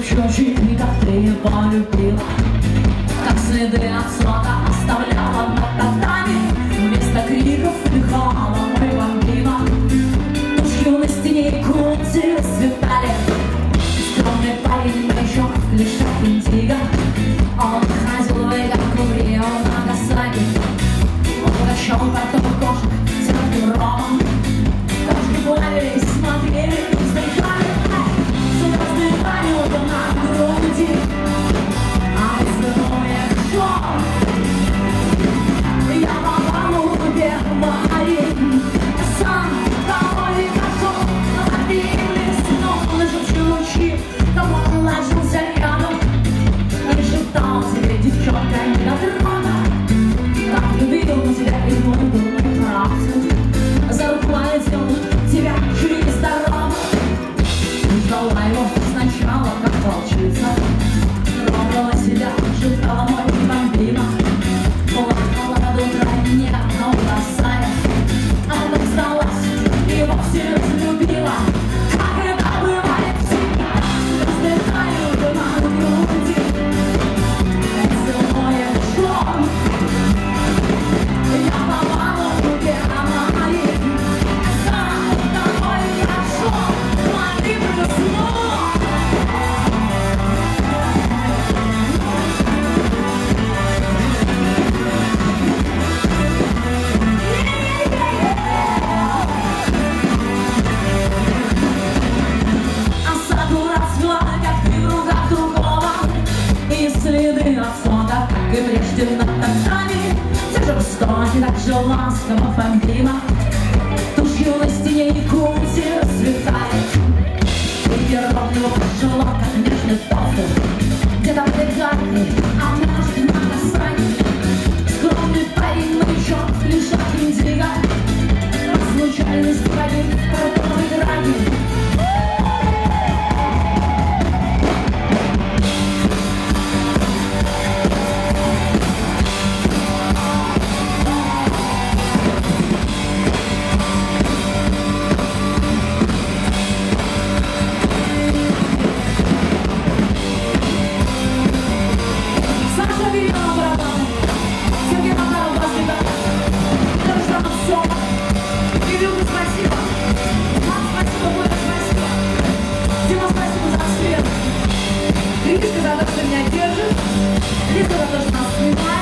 в щечки, как ты ее полюбила. Как следы от слота оставляла на ногами Вместо криков дыхала мой бомбина. На стене и крутили, светали Скромный парень рождена таксами, Держу в стоне, так же ласково фамбима, Тушью на стене и. Літо тож нас немає.